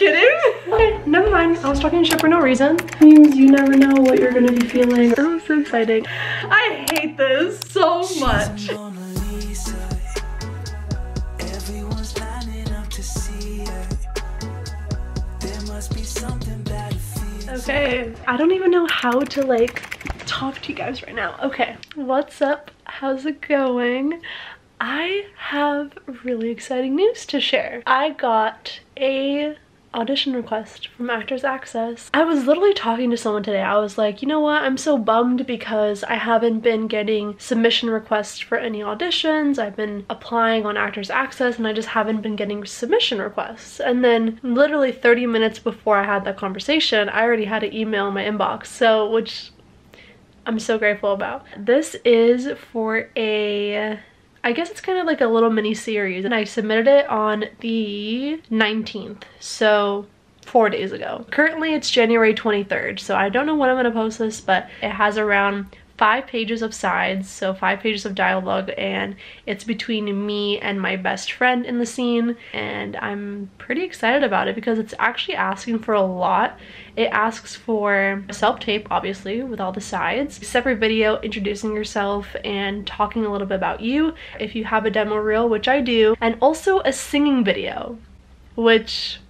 kidding? Okay, never mind. I was talking shit for no reason. Means you never know what you're gonna be feeling. Oh, so exciting. I hate this so much. Okay, I don't even know how to like talk to you guys right now. Okay, what's up? How's it going? I have really exciting news to share. I got a audition request from Actors Access. I was literally talking to someone today. I was like, you know what? I'm so bummed because I haven't been getting submission requests for any auditions. I've been applying on Actors Access and I just haven't been getting submission requests. And then literally 30 minutes before I had that conversation, I already had an email in my inbox. So, which I'm so grateful about. This is for a I guess it's kind of like a little mini series and I submitted it on the 19th so four days ago. Currently it's January 23rd so I don't know when I'm to post this but it has around five pages of sides, so five pages of dialogue, and it's between me and my best friend in the scene, and I'm pretty excited about it because it's actually asking for a lot. It asks for a self-tape, obviously, with all the sides, separate video introducing yourself and talking a little bit about you, if you have a demo reel, which I do, and also a singing video, which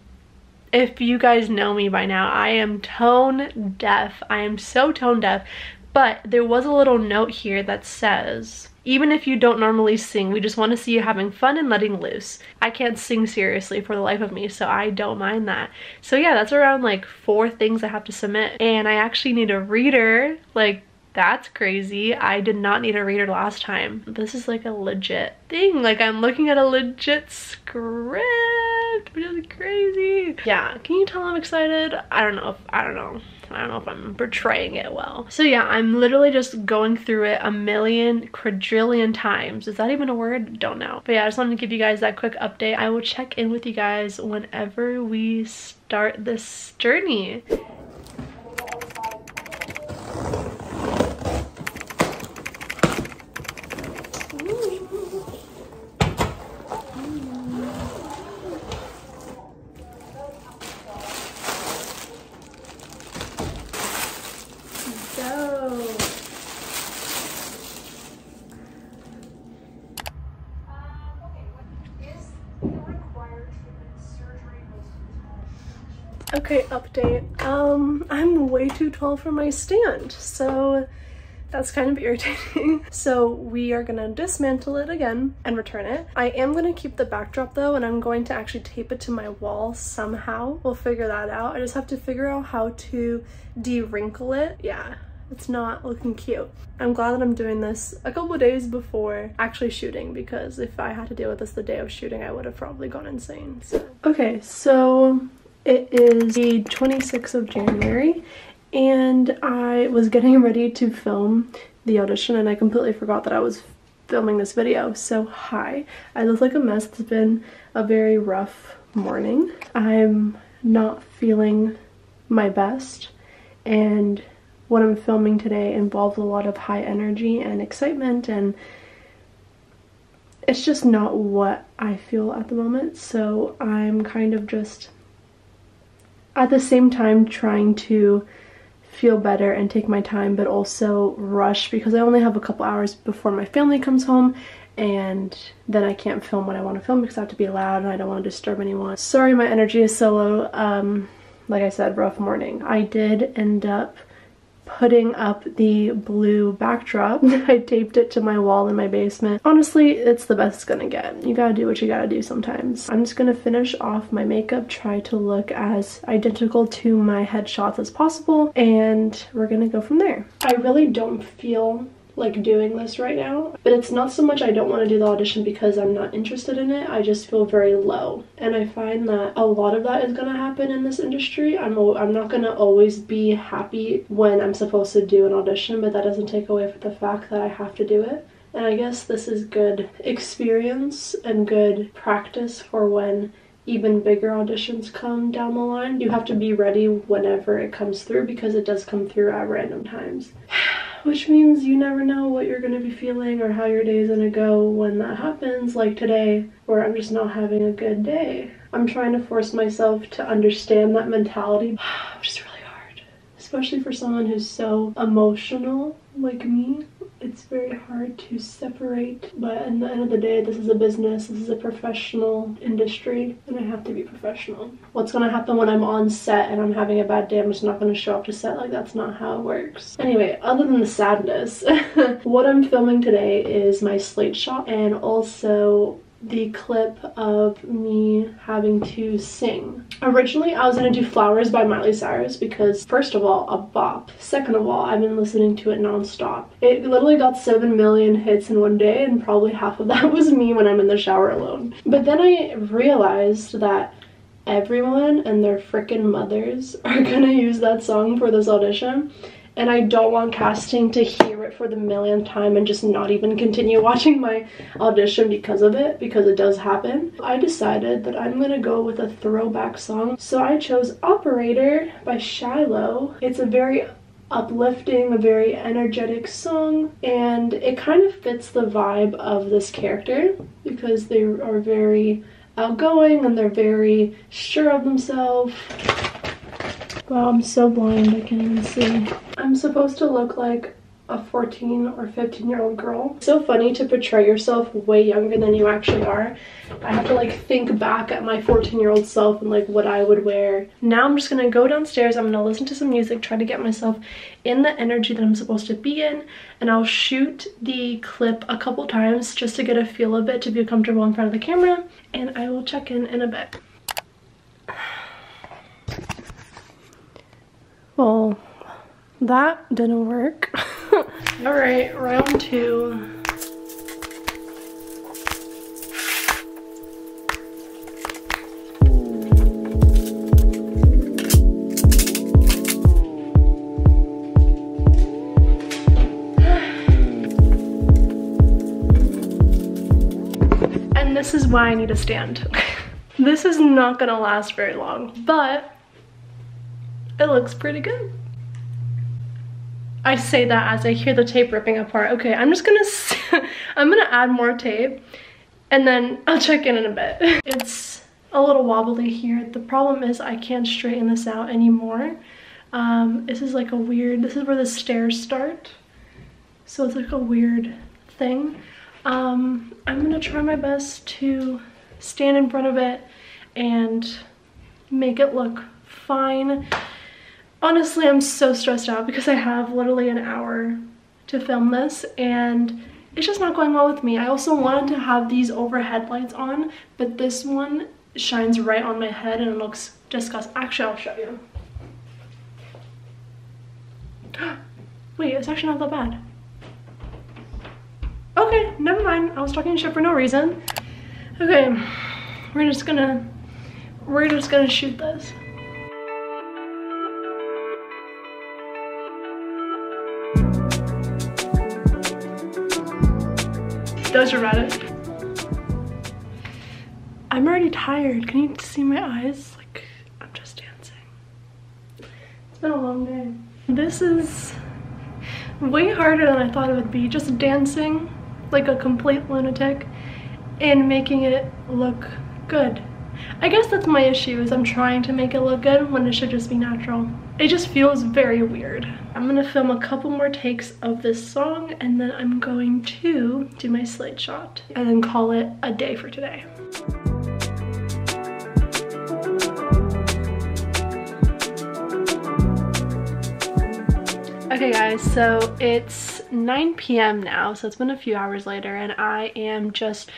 if you guys know me by now, I am tone deaf. I am so tone deaf but there was a little note here that says, even if you don't normally sing, we just want to see you having fun and letting loose. I can't sing seriously for the life of me, so I don't mind that. So yeah, that's around like four things I have to submit. And I actually need a reader, like that's crazy. I did not need a reader last time. This is like a legit thing. Like I'm looking at a legit script, which is crazy. Yeah, can you tell I'm excited? I don't know if, I don't know. I don't know if I'm portraying it well. So yeah, I'm literally just going through it a million quadrillion times. Is that even a word? Don't know. But yeah, I just wanted to give you guys that quick update. I will check in with you guys whenever we start this journey. Okay, update. Um, I'm way too tall for my stand, so that's kind of irritating. so we are gonna dismantle it again and return it. I am gonna keep the backdrop though, and I'm going to actually tape it to my wall somehow. We'll figure that out. I just have to figure out how to de-wrinkle it. Yeah, it's not looking cute. I'm glad that I'm doing this a couple days before actually shooting because if I had to deal with this the day of shooting, I would have probably gone insane. So. Okay, so it is the 26th of January and I was getting ready to film the audition and I completely forgot that I was filming this video. So hi, I look like a mess. It's been a very rough morning. I'm not feeling my best and what I'm filming today involves a lot of high energy and excitement and it's just not what I feel at the moment. So I'm kind of just at the same time trying to feel better and take my time but also rush because I only have a couple hours before my family comes home and then I can't film what I want to film because I have to be loud and I don't want to disturb anyone. Sorry my energy is so low. Um, like I said, rough morning. I did end up putting up the blue backdrop. I taped it to my wall in my basement. Honestly, it's the best it's gonna get. You gotta do what you gotta do sometimes. I'm just gonna finish off my makeup, try to look as identical to my headshots as possible, and we're gonna go from there. I really don't feel like doing this right now. But it's not so much I don't want to do the audition because I'm not interested in it. I just feel very low. And I find that a lot of that is going to happen in this industry. I'm, I'm not going to always be happy when I'm supposed to do an audition, but that doesn't take away from the fact that I have to do it. And I guess this is good experience and good practice for when even bigger auditions come down the line. You have to be ready whenever it comes through because it does come through at random times. Which means you never know what you're going to be feeling or how your day is going to go when that happens like today where I'm just not having a good day. I'm trying to force myself to understand that mentality, which is really hard, especially for someone who's so emotional like me it's very hard to separate but in the end of the day this is a business this is a professional industry and i have to be professional. What's going to happen when i'm on set and i'm having a bad day i'm just not going to show up to set. Like that's not how it works. Anyway other than the sadness what i'm filming today is my slate shot and also the clip of me having to sing. Originally, I was gonna do Flowers by Miley Cyrus because, first of all, a bop. Second of all, I've been listening to it nonstop. It literally got 7 million hits in one day, and probably half of that was me when I'm in the shower alone. But then I realized that everyone and their freaking mothers are gonna use that song for this audition and I don't want casting to hear it for the millionth time and just not even continue watching my audition because of it, because it does happen. I decided that I'm gonna go with a throwback song. So I chose Operator by Shiloh. It's a very uplifting, a very energetic song, and it kind of fits the vibe of this character because they are very outgoing and they're very sure of themselves. Wow, I'm so blind, I can't even see. I'm supposed to look like a 14 or 15 year old girl. It's so funny to portray yourself way younger than you actually are. I have to like think back at my 14 year old self and like what I would wear. Now I'm just gonna go downstairs, I'm gonna listen to some music, try to get myself in the energy that I'm supposed to be in, and I'll shoot the clip a couple times just to get a feel of it to be comfortable in front of the camera, and I will check in in a bit. Well, that didn't work. All right, round two. and this is why I need a stand. this is not gonna last very long, but it looks pretty good. I say that as I hear the tape ripping apart. Okay, I'm just gonna, I'm gonna add more tape and then I'll check in in a bit. It's a little wobbly here. The problem is I can't straighten this out anymore. Um, this is like a weird, this is where the stairs start. So it's like a weird thing. Um, I'm gonna try my best to stand in front of it and make it look fine. Honestly, I'm so stressed out because I have literally an hour to film this and it's just not going well with me. I also wanted to have these overhead lights on, but this one shines right on my head and it looks disgusting. Actually, I'll show you. Wait, it's actually not that bad. Okay, never mind. I was talking shit for no reason. Okay, we're just gonna, we're just gonna shoot this. Doja Rabbit. I'm already tired. Can you see my eyes? Like, I'm just dancing. It's been a long day. This is way harder than I thought it would be. Just dancing like a complete lunatic and making it look good. I guess that's my issue is I'm trying to make it look good when it should just be natural. It just feels very weird. I'm gonna film a couple more takes of this song and then I'm going to do my slate shot and then call it a day for today. Okay guys, so it's 9 p.m. now, so it's been a few hours later and I am just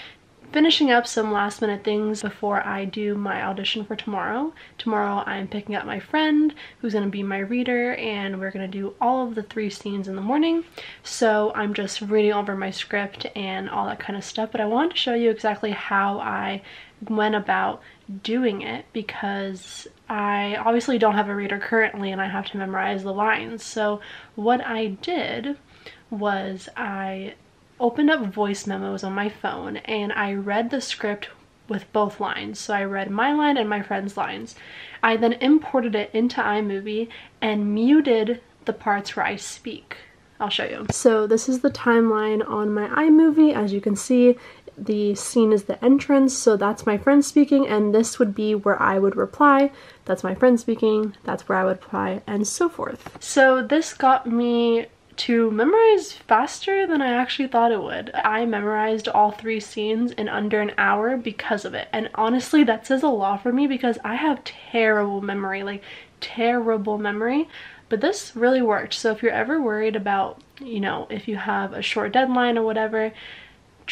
finishing up some last minute things before I do my audition for tomorrow. Tomorrow I'm picking up my friend who's going to be my reader and we're going to do all of the three scenes in the morning. So I'm just reading over my script and all that kind of stuff. But I wanted to show you exactly how I went about doing it because I obviously don't have a reader currently and I have to memorize the lines. So what I did was I opened up voice memos on my phone and I read the script with both lines. So I read my line and my friend's lines. I then imported it into iMovie and muted the parts where I speak. I'll show you. So this is the timeline on my iMovie. As you can see, the scene is the entrance, so that's my friend speaking, and this would be where I would reply. That's my friend speaking, that's where I would reply, and so forth. So this got me to memorize faster than I actually thought it would. I memorized all three scenes in under an hour because of it. And honestly, that says a lot for me because I have terrible memory, like terrible memory. But this really worked. So if you're ever worried about, you know, if you have a short deadline or whatever,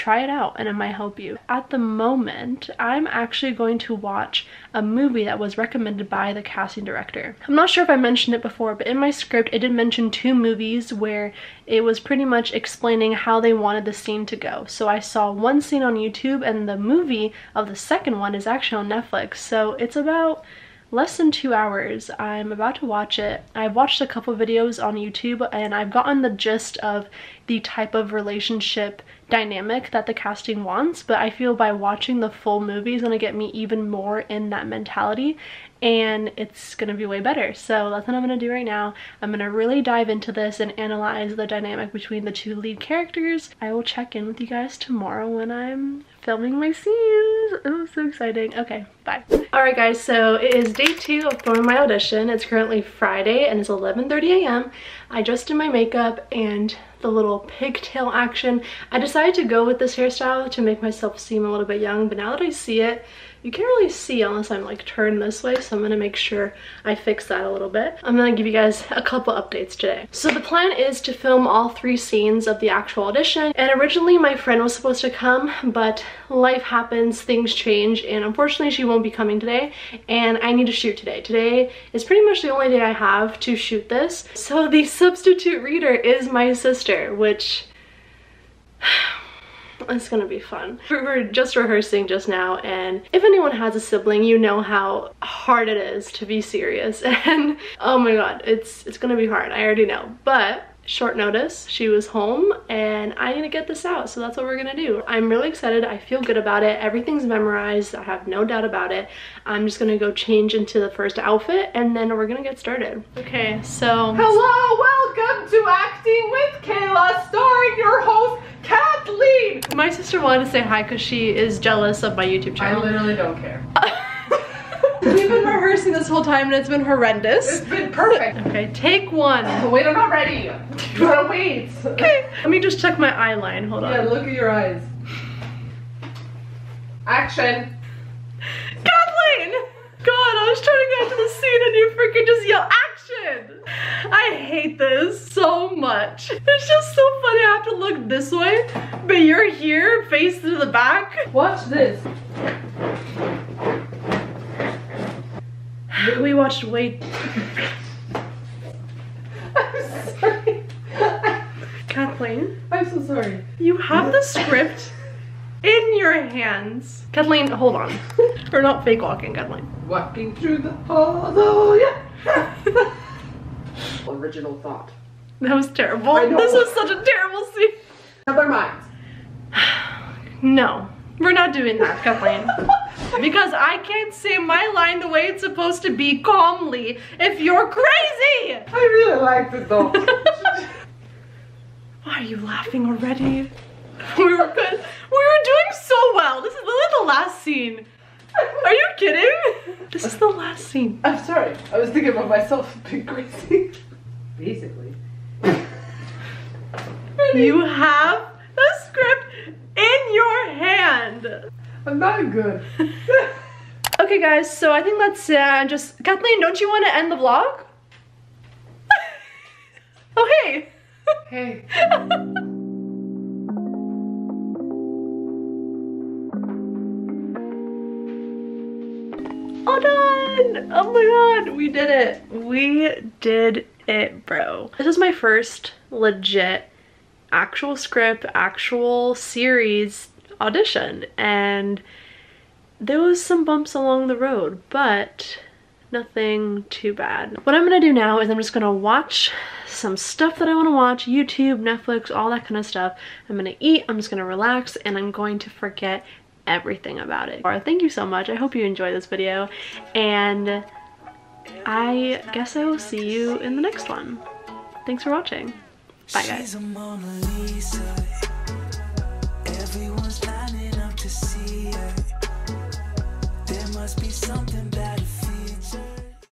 try it out and it might help you. At the moment, I'm actually going to watch a movie that was recommended by the casting director. I'm not sure if I mentioned it before, but in my script, it did mention two movies where it was pretty much explaining how they wanted the scene to go. So I saw one scene on YouTube and the movie of the second one is actually on Netflix. So it's about less than two hours. I'm about to watch it. I've watched a couple videos on YouTube and I've gotten the gist of the type of relationship dynamic that the casting wants, but I feel by watching the full movie is gonna get me even more in that mentality and it's gonna be way better. So that's what I'm gonna do right now. I'm gonna really dive into this and analyze the dynamic between the two lead characters. I will check in with you guys tomorrow when I'm filming my scenes. Oh, so exciting. Okay, bye. All right, guys, so it is day two of filming my audition. It's currently Friday and it's 11.30 a.m. I just did my makeup and the little pigtail action. I decided to go with this hairstyle to make myself seem a little bit young, but now that I see it, you can't really see unless I'm like turned this way, so I'm gonna make sure I fix that a little bit. I'm gonna give you guys a couple updates today. So the plan is to film all three scenes of the actual audition, and originally my friend was supposed to come, but life happens, things change, and unfortunately she won't be coming today, and I need to shoot today. Today is pretty much the only day I have to shoot this. So the substitute reader is my sister, which it's gonna be fun. We were just rehearsing just now and if anyone has a sibling, you know how hard it is to be serious and oh my god, it's, it's gonna be hard, I already know. But short notice she was home and i need to get this out so that's what we're gonna do. I'm really excited i feel good about it everything's memorized i have no doubt about it. I'm just gonna go change into the first outfit and then we're gonna get started. Okay so hello welcome to acting with kayla starring your host kathleen! My sister wanted to say hi because she is jealous of my youtube channel. i literally don't care We've been rehearsing this whole time and it's been horrendous. It's been perfect. Okay, take one. Wait, I'm not ready. You gotta wait. Okay, let me just check my eye line. Hold on. Yeah, look at your eyes. Action. Kathleen! God, I was trying to get into the scene and you freaking just yell action! I hate this so much. It's just so funny I have to look this way, but you're here, face to the back. Watch this. We watched way... I'm sorry. Kathleen? I'm so sorry. You have the script in your hands. Kathleen, hold on. We're not fake walking, Kathleen. Walking through the hall, oh yeah. Original thought. That was terrible. This was such a terrible scene. Other minds. No, we're not doing that, Kathleen. because I can't say my line the way it's supposed to be calmly if you're crazy! I really liked it though. Why are you laughing already? We were good. We were doing so well. This is literally the last scene. Are you kidding? This is the last scene. I'm sorry. I was thinking about myself being crazy. Basically. You have the script in your hand. I'm not good. okay guys, so I think that's it. uh, just, Kathleen, don't you want to end the vlog? oh hey. Hey. All done! Oh my god, we did it. We did it, bro. This is my first legit actual script, actual series audition and there was some bumps along the road, but nothing too bad. What I'm gonna do now is I'm just gonna watch some stuff that I wanna watch, YouTube, Netflix, all that kind of stuff. I'm gonna eat, I'm just gonna relax, and I'm going to forget everything about it. Laura, Thank you so much. I hope you enjoyed this video, and I guess I will see you in the next one. Thanks for watching. Bye guys.